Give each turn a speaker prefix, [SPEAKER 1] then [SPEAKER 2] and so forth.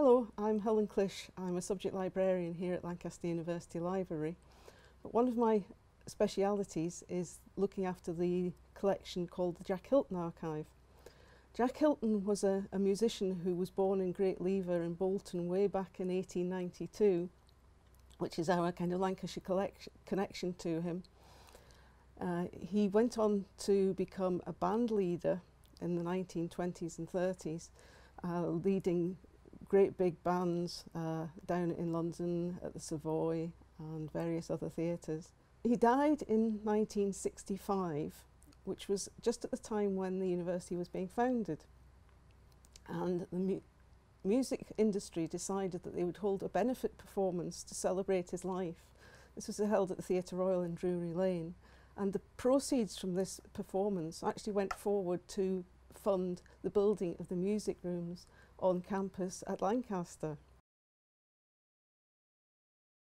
[SPEAKER 1] Hello, I'm Helen Clish. I'm a subject librarian here at Lancaster University Library. But one of my specialities is looking after the collection called the Jack Hilton Archive. Jack Hilton was a, a musician who was born in Great Lever in Bolton way back in 1892, which is our kind of Lancashire connection to him. Uh, he went on to become a band leader in the 1920s and 30s, uh, leading great big bands uh, down in London at the Savoy and various other theatres. He died in 1965, which was just at the time when the university was being founded. And the mu music industry decided that they would hold a benefit performance to celebrate his life. This was held at the Theatre Royal in Drury Lane. And the proceeds from this performance actually went forward to fund the building of the music rooms on campus at Lancaster.